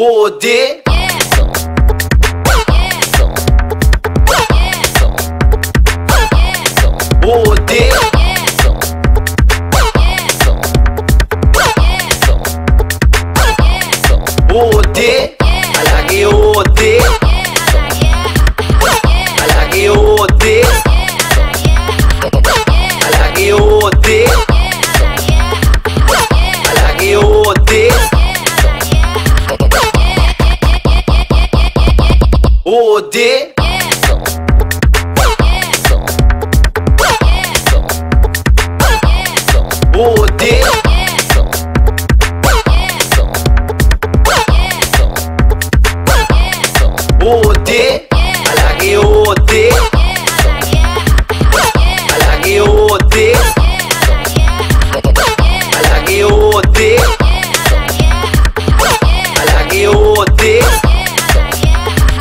Ode. Ode. Ode. Lagi ode. Lagi all day.